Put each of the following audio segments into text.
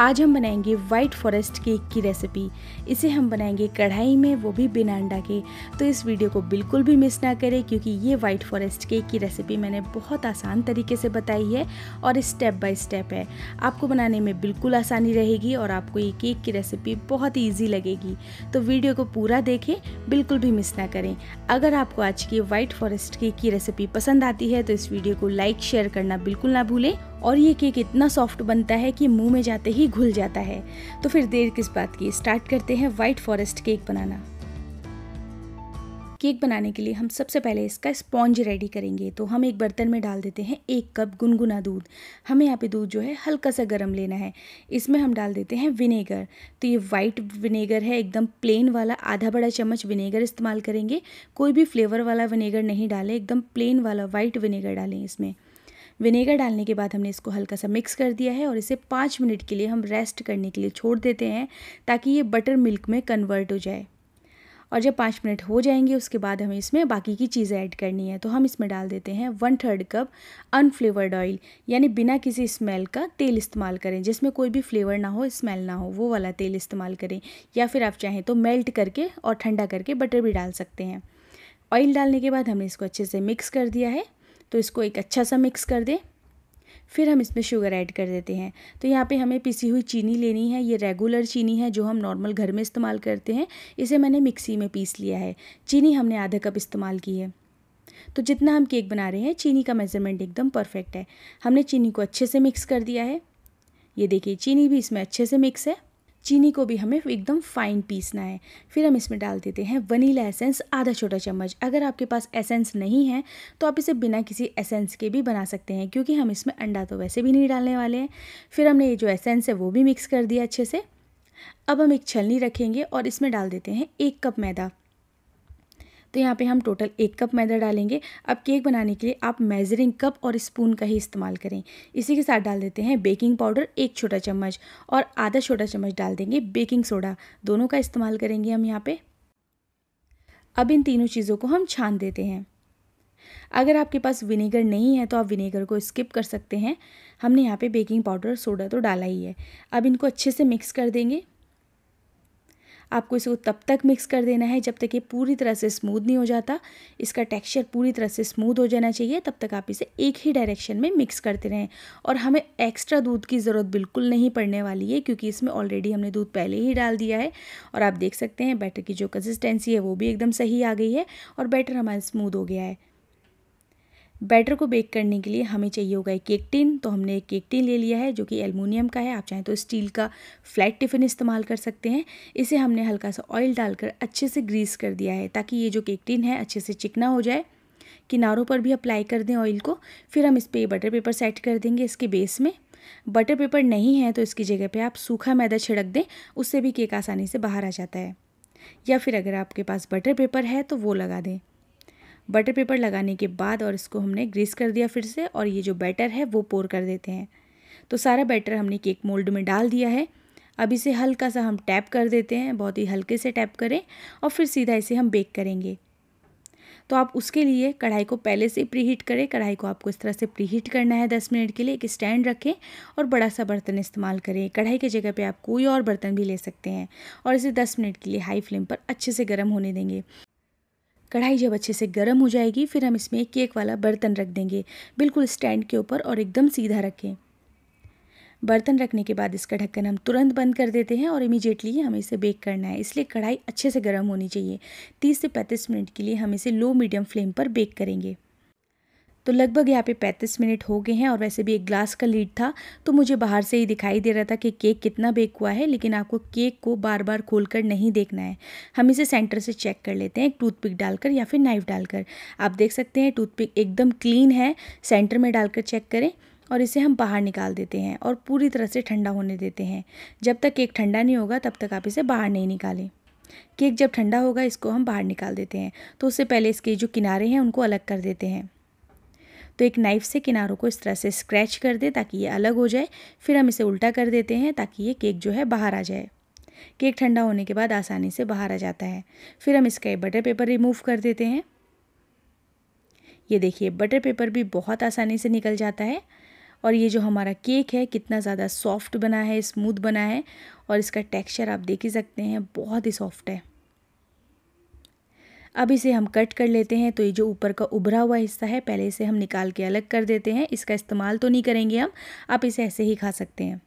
आज हम बनाएँगे वाइट फॉरेस्ट केक की रेसिपी इसे हम बनाएँगे कढ़ाई में, वो भी बिना अंडा के। तो इस वीडियो को बिल्कुल भी मिस ना करें, क्योंकि ये वाइट फॉरेस्ट केक की रेसिपी मैंने बहुत आसान तरीके से बताई है और स्टेप बाय स्टेप है। आपको बनाने में बिल्कुल आसानी रहेगी और आपको ये केक की रेसिपी बहुत ईजी लगेगी। तो वीडियो को पूरा देखें, बिल्कुल भी मिस ना करें। अगर आपको आज की वाइट फॉरेस्ट केक की रेसिपी पसंद आती है तो इस वीडियो को लाइक शेयर करना बिल्कुल ना भूलें। और ये केक इतना सॉफ्ट बनता है कि मुँह में जाते ही घुल जाता है। तो फिर देर किस बात की? स्टार्ट करते हैं वाइट फॉरेस्ट केक बनाना। केक बनाने के लिए हम सबसे पहले इसका स्पॉन्ज रेडी करेंगे। तो हम एक बर्तन में डाल देते हैं एक कप गुनगुना दूध। हमें यहाँ पे दूध जो है हल्का सा गर्म लेना है। इसमें हम डाल देते हैं विनेगर। तो ये वाइट विनेगर है, एकदम प्लेन वाला, आधा बड़ा चम्मच विनेगर इस्तेमाल करेंगे। कोई भी फ्लेवर वाला विनेगर नहीं डालें, एकदम प्लेन वाला वाइट विनेगर डालें इसमें। विनेगर डालने के बाद हमने इसको हल्का सा मिक्स कर दिया है और इसे पाँच मिनट के लिए हम रेस्ट करने के लिए छोड़ देते हैं ताकि ये बटर मिल्क में कन्वर्ट हो जाए। और जब पाँच मिनट हो जाएँगे, उसके बाद हमें इसमें बाकी की चीज़ें ऐड करनी है तो हम इसमें डाल देते हैं one third cup unflavoured oil यानी बिना किसी स्मेल का तेल इस्तेमाल करें, जिसमें कोई भी फ्लेवर ना हो स्मेल ना हो, वो वाला तेल इस्तेमाल करें। या फिर आप चाहें तो मेल्ट करके और ठंडा करके बटर भी डाल सकते हैं। ऑयल डालने के बाद हमने इसको अच्छे से मिक्स कर दिया है। तो इसको एक अच्छा सा मिक्स कर दें। फिर हम इसमें शुगर ऐड कर देते हैं। तो यहाँ पे हमें पिसी हुई चीनी लेनी है। ये रेगुलर चीनी है जो हम नॉर्मल घर में इस्तेमाल करते हैं। इसे मैंने मिक्सी में पीस लिया है। चीनी हमने आधा कप इस्तेमाल की है। तो जितना हम केक बना रहे हैं, चीनी का मेज़रमेंट एकदम परफेक्ट है। हमने चीनी को अच्छे से मिक्स कर दिया है। ये देखिए, चीनी भी इसमें अच्छे से मिक्स है। चीनी को भी हमें एकदम फाइन पीसना है। फिर हम इसमें डाल देते हैं वनीला एसेंस आधा छोटा चम्मच। अगर आपके पास एसेंस नहीं है तो आप इसे बिना किसी एसेंस के भी बना सकते हैं, क्योंकि हम इसमें अंडा तो वैसे भी नहीं डालने वाले हैं। फिर हमने ये जो एसेंस है, वो भी मिक्स कर दिया अच्छे से। अब हम एक छलनी रखेंगे और इसमें डाल देते हैं एक कप मैदा। तो यहाँ पे हम टोटल एक कप मैदा डालेंगे। अब केक बनाने के लिए आप मेजरिंग कप और स्पून का ही इस्तेमाल करें। इसी के साथ डाल देते हैं बेकिंग पाउडर एक छोटा चम्मच और आधा छोटा चम्मच डाल देंगे बेकिंग सोडा दोनों का इस्तेमाल करेंगे हम यहाँ पर अब इन तीनों चीज़ों को हम छान देते हैं। अगर आपके पास विनेगर नहीं है तो आप विनेगर को स्किप कर सकते हैं। हमने यहाँ पे बेकिंग पाउडर सोडा तो डाला ही है। अब इनको अच्छे से मिक्स कर देंगे। आपको इसको तब तक मिक्स कर देना है जब तक ये पूरी तरह से स्मूथ नहीं हो जाता। इसका टेक्सचर पूरी तरह से स्मूथ हो जाना चाहिए, तब तक आप इसे एक ही डायरेक्शन में मिक्स करते रहें। और हमें एक्स्ट्रा दूध की ज़रूरत बिल्कुल नहीं पड़ने वाली है, क्योंकि इसमें ऑलरेडी हमने दूध पहले ही डाल दिया है। और आप देख सकते हैं बैटर की जो कंसिस्टेंसी है वो भी एकदम सही आ गई है और बैटर हमारा स्मूद हो गया है। बैटर को बेक करने के लिए हमें चाहिए होगा एक केक टिन। तो हमने एक केक टिन ले लिया है, जो कि एलुमिनियम का है। आप चाहें तो स्टील का फ्लैट टिफ़िन इस्तेमाल कर सकते हैं। इसे हमने हल्का सा ऑयल डालकर अच्छे से ग्रीस कर दिया है, ताकि ये जो केक टिन है, अच्छे से चिकना हो जाए। किनारों पर भी अप्लाई कर दें ऑयल को, फिर हम इस पर बटर पेपर सेट कर देंगे इसके बेस में। बटर पेपर नहीं है तो इसकी जगह पे आप सूखा मैदा छिड़क दें, उससे भी केक आसानी से बाहर आ जाता है। या फिर अगर आपके पास बटर पेपर है तो वो लगा दें। बटर पेपर लगाने के बाद और इसको हमने ग्रीस कर दिया फिर से और ये जो बैटर है वो पोर कर देते हैं। तो सारा बैटर हमने केक मोल्ड में डाल दिया है। अब इसे हल्का सा हम टैप कर देते हैं, बहुत ही हल्के से टैप करें और फिर सीधा इसे हम बेक करेंगे। तो आप उसके लिए कढ़ाई को पहले से प्री हीट करें। कढ़ाई को आपको इस तरह से प्री हीट करना है दस मिनट के लिए। एक स्टैंड रखें और बड़ा सा बर्तन इस्तेमाल करें। कढ़ाई की जगह पे आप कोई और बर्तन भी ले सकते हैं और इसे दस मिनट के लिए हाई फ्लेम पर अच्छे से गर्म होने देंगे। कढ़ाई जब अच्छे से गर्म हो जाएगी, फिर हम इसमें केक वाला बर्तन रख देंगे। बिल्कुल स्टैंड के ऊपर और एकदम सीधा रखें। बर्तन रखने के बाद इसका ढक्कन हम तुरंत बंद कर देते हैं और इमीजिएटली हमें इसे बेक करना है। इसलिए कढ़ाई अच्छे से गर्म होनी चाहिए। 30 से 35 मिनट के लिए हम इसे लो मीडियम फ्लेम पर बेक करेंगे। तो लगभग यहाँ पे पैंतीस मिनट हो गए हैं और वैसे भी एक ग्लास का लीड था तो मुझे बाहर से ही दिखाई दे रहा था कि केक कितना बेक हुआ है, लेकिन आपको केक को बार बार खोल कर नहीं देखना है। हम इसे सेंटर से चेक कर लेते हैं, एक टूथपिक डालकर या फिर नाइफ़ डालकर। आप देख सकते हैं, टूथपिक एकदम क्लीन है, सेंटर में डालकर चेक करें और इसे हम बाहर निकाल देते हैं और पूरी तरह से ठंडा होने देते हैं। जब तक केक ठंडा नहीं होगा, तब तक आप इसे बाहर नहीं निकालें। केक जब ठंडा होगा, इसको हम बाहर निकाल देते हैं। तो उससे पहले इसके जो किनारे हैं, उनको अलग कर देते हैं। तो एक नाइफ़ से किनारों को इस तरह से स्क्रैच कर दे ताकि ये अलग हो जाए। फिर हम इसे उल्टा कर देते हैं ताकि ये केक जो है बाहर आ जाए। केक ठंडा होने के बाद आसानी से बाहर आ जाता है। फिर हम इसका ये बटर पेपर रिमूव कर देते हैं। ये देखिए बटर पेपर भी बहुत आसानी से निकल जाता है। और ये जो हमारा केक है, कितना ज़्यादा सॉफ्ट बना है स्मूथ बना है और इसका टेक्सचर आप देख ही सकते हैं, बहुत ही सॉफ्ट है। अब इसे हम कट कर लेते हैं तो ये जो ऊपर का उभरा हुआ हिस्सा है, पहले इसे हम निकाल के अलग कर देते हैं। इसका इस्तेमाल तो नहीं करेंगे हम, आप इसे ऐसे ही खा सकते हैं।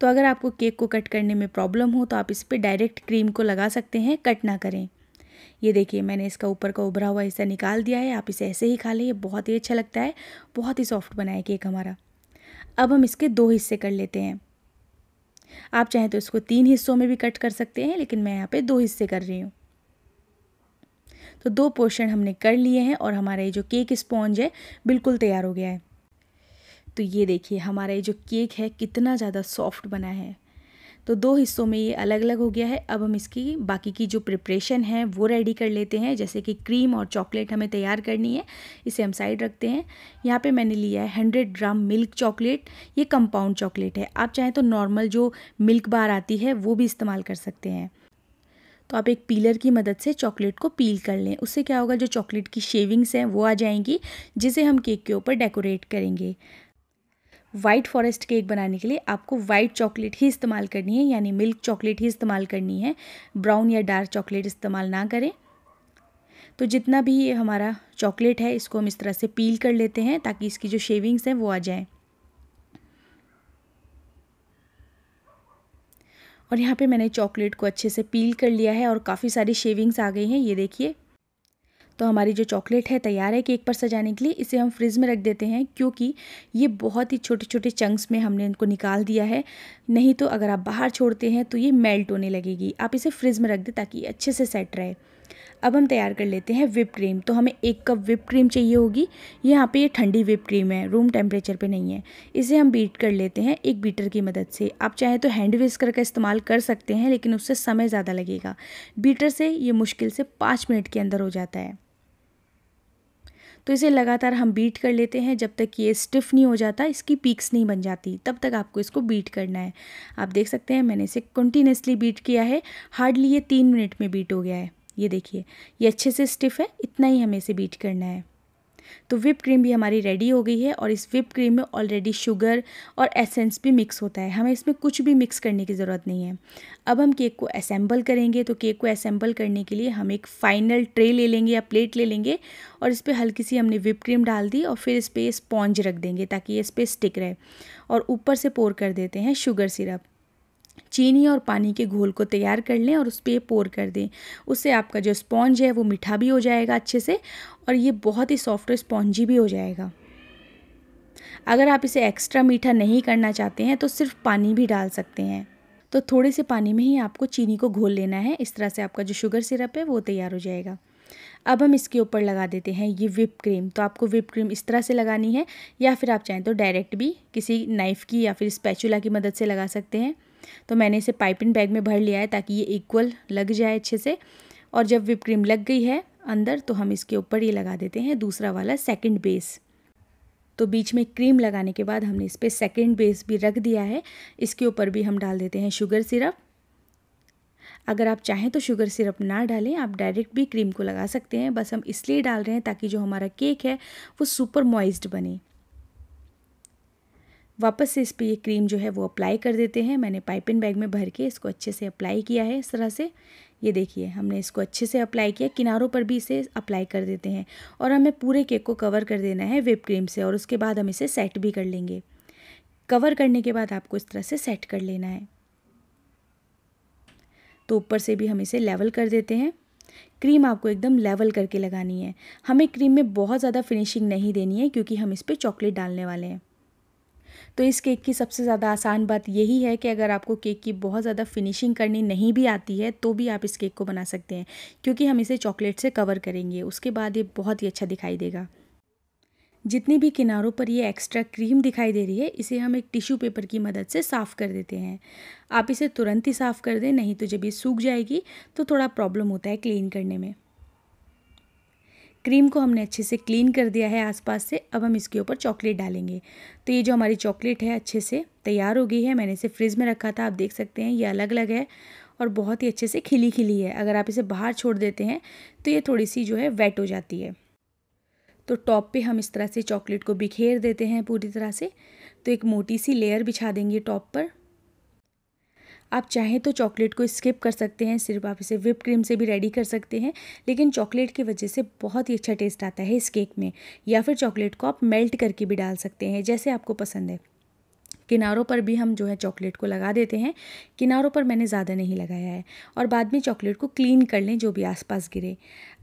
तो अगर आपको केक को कट करने में प्रॉब्लम हो तो आप इस पर डायरेक्ट क्रीम को लगा सकते हैं, कट ना करें। ये देखिए, मैंने इसका ऊपर का उभरा हुआ हिस्सा निकाल दिया है, आप इसे ऐसे ही खा लें बहुत ही अच्छा लगता है, बहुत ही सॉफ्ट बना है केक हमारा। अब हम इसके दो हिस्से कर लेते हैं। आप चाहें तो इसको तीन हिस्सों में भी कट कर सकते हैं, लेकिन मैं यहाँ पे दो हिस्से कर रही हूँ। तो दो पोर्शन हमने कर लिए हैं और हमारा ये जो केक स्पॉन्ज है, बिल्कुल तैयार हो गया है। तो ये देखिए, हमारा ये जो केक है, कितना ज़्यादा सॉफ्ट बना है। तो दो हिस्सों में ये अलग अलग हो गया है। अब हम इसकी बाकी की जो प्रिपरेशन है, वो रेडी कर लेते हैं। जैसे कि क्रीम और चॉकलेट हमें तैयार करनी है, इसे हम साइड रखते हैं। यहाँ पे मैंने लिया है हंड्रेड ग्राम मिल्क चॉकलेट ये कंपाउंड चॉकलेट है। आप चाहें तो नॉर्मल जो मिल्क बार आती है, वो भी इस्तेमाल कर सकते हैं। तो आप एक पीलर की मदद से चॉकलेट को पील कर लें। उससे क्या होगा, जो चॉकलेट की शेविंग्स हैं, वो आ जाएँगी, जिसे हम केक के ऊपर डेकोरेट करेंगे। वाइट फॉरेस्ट केक बनाने के लिए आपको वाइट चॉकलेट ही इस्तेमाल करनी है, यानी मिल्क चॉकलेट ही इस्तेमाल करनी है। ब्राउन या डार्क चॉकलेट इस्तेमाल ना करें। तो जितना भी ये हमारा चॉकलेट है, इसको हम इस तरह से पील कर लेते हैं ताकि इसकी जो शेविंग्स हैं वो आ जाएँ। और यहाँ पे मैंने चॉकलेट को अच्छे से पील कर लिया है और काफ़ी सारी शेविंग्स आ गई हैं, ये देखिए। तो हमारी जो चॉकलेट है तैयार है केक पर सजाने के लिए, इसे हम फ्रिज में रख देते हैं क्योंकि ये बहुत ही छोटे छोटे चंक्स में हमने इनको निकाल दिया है। नहीं तो अगर आप बाहर छोड़ते हैं तो ये मेल्ट होने लगेगी। आप इसे फ्रिज में रख दें ताकि ये अच्छे से सेट रहे। अब हम तैयार कर लेते हैं विप क्रीम तो हमें एक कप विप क्रीम चाहिए होगी। यहाँ पे ये ठंडी विप क्रीम है रूम टेम्परेचर पे नहीं है। इसे हम बीट कर लेते हैं एक बीटर की मदद से। आप चाहें तो हैंड विस्कर का इस्तेमाल कर सकते हैं, लेकिन उससे समय ज़्यादा लगेगा। बीटर से ये मुश्किल से पाँच मिनट के अंदर हो जाता है। तो इसे लगातार हम बीट कर लेते हैं। जब तक ये स्टिफ़ नहीं हो जाता, इसकी पीक्स नहीं बन जाती, तब तक आपको इसको बीट करना है। आप देख सकते हैं, मैंने इसे कंटिन्यूसली बीट किया है। हार्डली ये तीन मिनट में बीट हो गया है। ये देखिए, ये अच्छे से स्टिफ़ है, इतना ही हमें इसे बीट करना है। तो विप क्रीम भी हमारी रेडी हो गई है और इस विप क्रीम में ऑलरेडी शुगर और एसेंस भी मिक्स होता है। हमें इसमें कुछ भी मिक्स करने की ज़रूरत नहीं है। अब हम केक को असेंबल करेंगे तो केक को असेंबल करने के लिए हम एक फाइनल ट्रे ले लेंगे या प्लेट ले लेंगे और इस पर हल्की सी हमने विप क्रीम डाल दी और फिर इस पर स्पॉन्ज रख देंगे ताकि ये इस पर स्टिक रहे। और ऊपर से पोर कर देते हैं शुगर सिरप चीनी और पानी के घोल को तैयार कर लें और उस पर पोर कर दें। उससे आपका जो स्पॉन्ज है वो मीठा भी हो जाएगा अच्छे से और ये बहुत ही सॉफ्ट और स्पॉन्जी भी हो जाएगा। अगर आप इसे एक्स्ट्रा मीठा नहीं करना चाहते हैं तो सिर्फ़ पानी भी डाल सकते हैं। तो थोड़े से पानी में ही आपको चीनी को घोल लेना है। इस तरह से आपका जो शुगर सिरप है वो तैयार हो जाएगा। अब हम इसके ऊपर लगा देते हैं ये विप क्रीम। तो आपको विप क्रीम इस तरह से लगानी है या फिर आप चाहें तो डायरेक्ट भी किसी नाइफ़ की या फिर स्पैचुला की मदद से लगा सकते हैं। तो मैंने इसे पाइपिंग बैग में भर लिया है ताकि ये इक्वल लग जाए अच्छे से। और जब विप क्रीम लग गई है अंदर तो हम इसके ऊपर ये लगा देते हैं दूसरा वाला सेकंड बेस तो बीच में क्रीम लगाने के बाद हमने इस पर सेकेंड बेस भी रख दिया है। इसके ऊपर भी हम डाल देते हैं शुगर सिरप अगर आप चाहें तो शुगर सिरप ना डालें, आप डायरेक्ट भी क्रीम को लगा सकते हैं। बस हम इसलिए डाल रहे हैं ताकि जो हमारा केक है, वो सुपर मॉइस्ड बने। वापस से इस पर ये क्रीम जो है वो अप्लाई कर देते हैं। मैंने पाइपिन बैग में भर के इसको अच्छे से अप्लाई किया है इस तरह से। ये देखिए, हमने इसको अच्छे से अप्लाई किया, किनारों पर भी इसे अप्लाई कर देते हैं और हमें पूरे केक को कवर कर देना है विप क्रीम से और उसके बाद हम इसे सेट भी कर लेंगे। कवर करने के बाद आपको इस तरह से सेट कर लेना है। तो ऊपर से भी हम इसे लेवल कर देते हैं। क्रीम आपको एकदम लेवल करके लगानी है। हमें क्रीम में बहुत ज़्यादा फिनिशिंग नहीं देनी है क्योंकि हम इस पर चॉकलेट डालने वाले हैं। तो इस केक की सबसे ज़्यादा आसान बात यही है कि अगर आपको केक की बहुत ज़्यादा फिनिशिंग करनी नहीं भी आती है तो भी आप इस केक को बना सकते हैं, क्योंकि हम इसे चॉकलेट से कवर करेंगे। उसके बाद ये बहुत ही अच्छा दिखाई देगा। जितनी भी किनारों पर ये एक्स्ट्रा क्रीम दिखाई दे रही है, इसे हम एक टिश्यू पेपर की मदद से साफ़ कर देते हैं। आप इसे तुरंत ही साफ़ कर दें, नहीं तो जब ये सूख जाएगी तो थोड़ा प्रॉब्लम होता है क्लीन करने में। क्रीम को हमने अच्छे से क्लीन कर दिया है आसपास से, अब हम इसके ऊपर चॉकलेट डालेंगे। तो ये जो हमारी चॉकलेट है अच्छे से तैयार हो गई है, मैंने इसे फ्रिज में रखा था, आप देख सकते हैं, ये अलग अलग है और बहुत ही अच्छे से खिली खिली है। अगर आप इसे बाहर छोड़ देते हैं तो ये थोड़ी सी जो है वेट हो जाती है। तो टॉप पे हम इस तरह से चॉकलेट को बिखेर देते हैं पूरी तरह से। तो एक मोटी सी लेयर बिछा देंगे टॉप पर। आप चाहें तो चॉकलेट को स्किप कर सकते हैं, सिर्फ़ आप इसे विप क्रीम से भी रेडी कर सकते हैं, लेकिन चॉकलेट की वजह से बहुत ही अच्छा टेस्ट आता है इस केक में, या फिर चॉकलेट को आप मेल्ट करके भी डाल सकते हैं, जैसे आपको पसंद है। किनारों पर भी हम जो है चॉकलेट को लगा देते हैं। किनारों पर मैंने ज़्यादा नहीं लगाया है और बाद में चॉकलेट को क्लीन कर लें जो भी आसपास गिरे।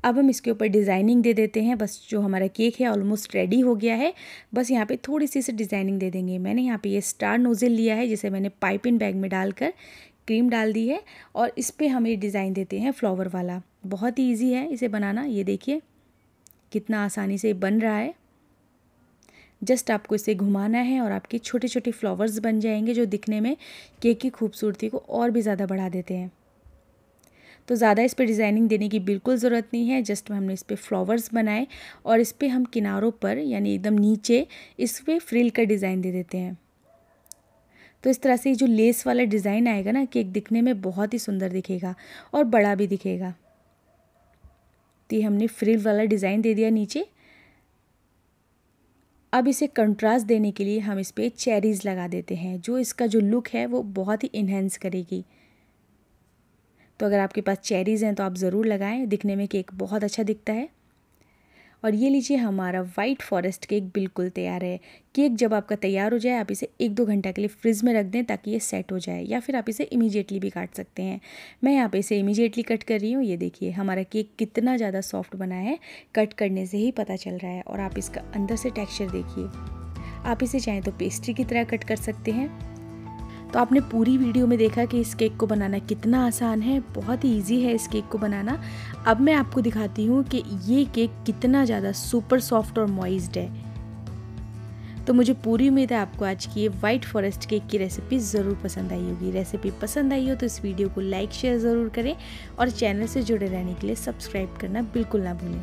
अब हम इसके ऊपर डिज़ाइनिंग दे देते हैं। बस जो हमारा केक है ऑलमोस्ट रेडी हो गया है। बस यहाँ पे थोड़ी सी से डिज़ाइनिंग दे देंगे। मैंने यहाँ पे ये स्टार नोज़ल लिया है जिसे मैंने पाइप इन बैग में डालकर क्रीम डाल दी है और इस पर हम ये डिज़ाइन देते हैं फ्लावर वाला। बहुत ही ईजी है इसे बनाना। ये देखिए कितना आसानी से बन रहा है। जस्ट आपको इसे घुमाना है और आपके छोटे छोटे फ्लावर्स बन जाएँगे जो दिखने में केक की खूबसूरती को और भी ज़्यादा बढ़ा देते हैं। तो ज़्यादा इस पर डिज़ाइनिंग देने की बिल्कुल ज़रूरत नहीं है, जस्ट हमने इस पर फ्लावर्स बनाए और इस पर हम किनारों पर, यानी एकदम नीचे, इस पर फ्रिल का डिज़ाइन दे देते हैं। तो इस तरह से जो लेस वाला डिज़ाइन आएगा ना, केक दिखने में बहुत ही सुंदर दिखेगा और बड़ा भी दिखेगा। तो ये हमने फ्रिल वाला डिज़ाइन दे दिया नीचे अब इसे कंट्रास्ट देने के लिए हम इस पर चेरीज़ लगा देते हैं। जो इसका जो लुक है, वो बहुत ही इन्हेंस करेगी। तो अगर आपके पास चेरीज़ हैं तो आप ज़रूर लगाएँ। दिखने में केक बहुत अच्छा दिखता है। और ये लीजिए हमारा वाइट फॉरेस्ट केक बिल्कुल तैयार है। केक जब आपका तैयार हो जाए, आप इसे एक दो घंटा के लिए फ्रिज में रख दें ताकि ये सेट हो जाए, या फिर आप इसे इमीजिएटली भी काट सकते हैं। मैं यहाँ पे इसे इमीजिएटली कट कर रही हूँ। ये देखिए, हमारा केक कितना ज़्यादा सॉफ्ट बना है। कट करने से ही पता चल रहा है और आप इसका अंदर से टेक्स्चर देखिए। आप इसे चाहें तो पेस्ट्री की तरह कट कर सकते हैं। तो आपने पूरी वीडियो में देखा कि इस केक को बनाना कितना आसान है, बहुत ही ईजी है इस केक को बनाना। अब मैं आपको दिखाती हूँ कि ये केक कितना ज़्यादा सुपर सॉफ्ट और मॉइस्ड है। तो मुझे पूरी उम्मीद है आपको आज की ये वाइट फॉरेस्ट केक की रेसिपी ज़रूर पसंद आई होगी। रेसिपी पसंद आई हो तो इस वीडियो को लाइक शेयर ज़रूर करें और चैनल से जुड़े रहने के लिए सब्सक्राइब करना बिल्कुल ना भूलें।